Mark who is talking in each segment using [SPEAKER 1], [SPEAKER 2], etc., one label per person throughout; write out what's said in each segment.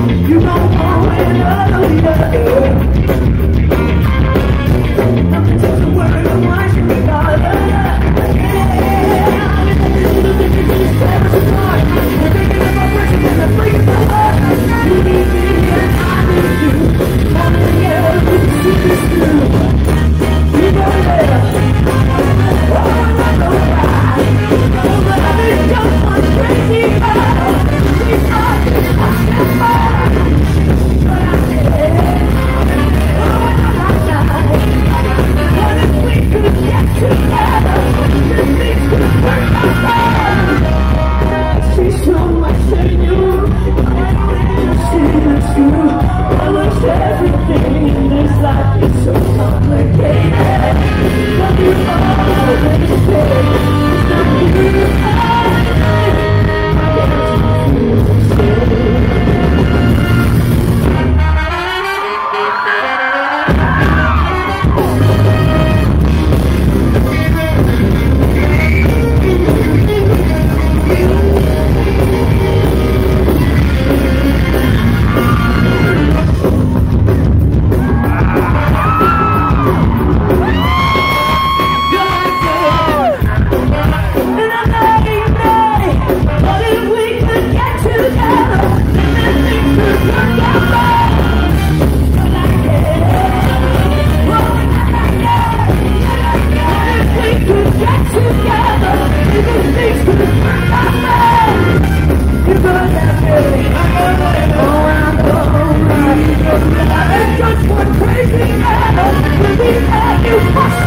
[SPEAKER 1] You don't want another leader.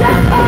[SPEAKER 1] Yeah.